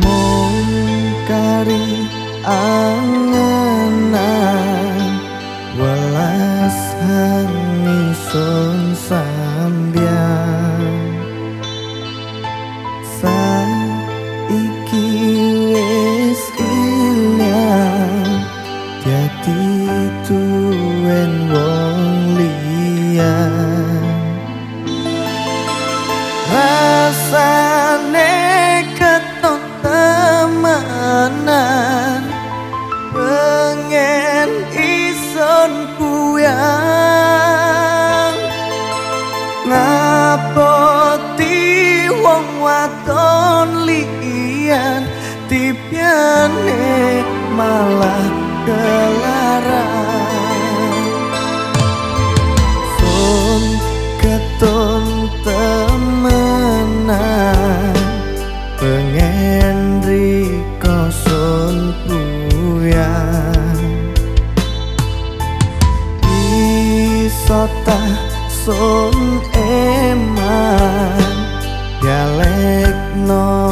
mongkari angan welas hangi sun sambian. Sa iki wis ilang jati tuwen wong tipiane malah kelarang. Sun keton temenan pengen riko sun puyang iso tah sun eman galek pangkuyan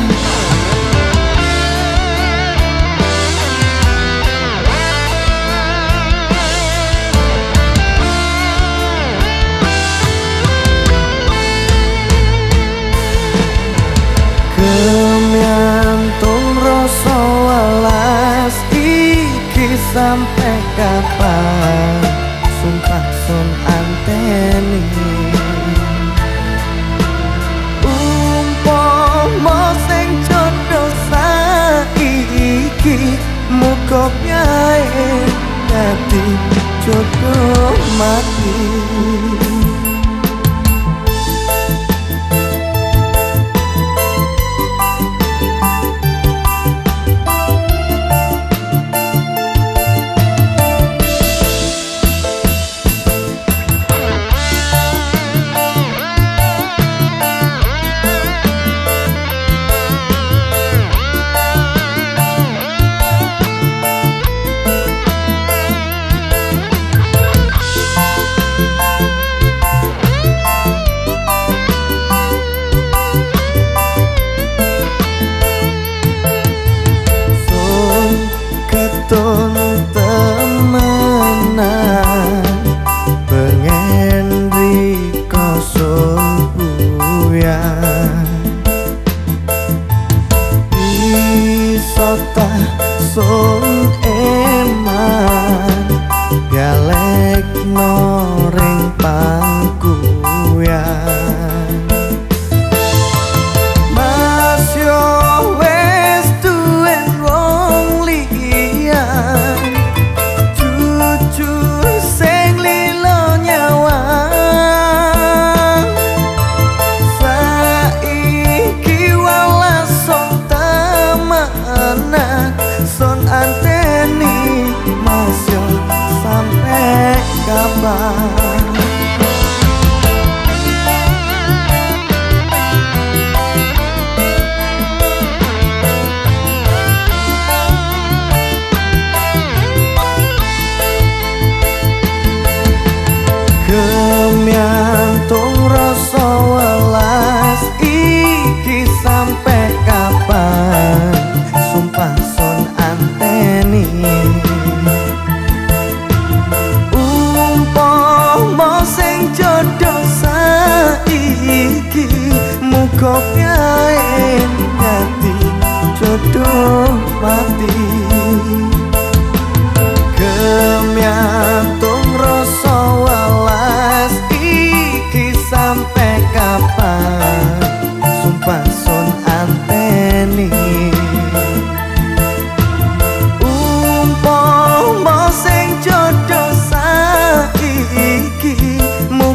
sampai kapan? Sumpah sun anteni. Umpama sing jodoh saiki Muka piae dadi jodoh mati Kemiantung rasa welas iki sampai kapan? Sumpah son anteni. Umpama sing jodoh saiki Muga piae ngati jodoh mati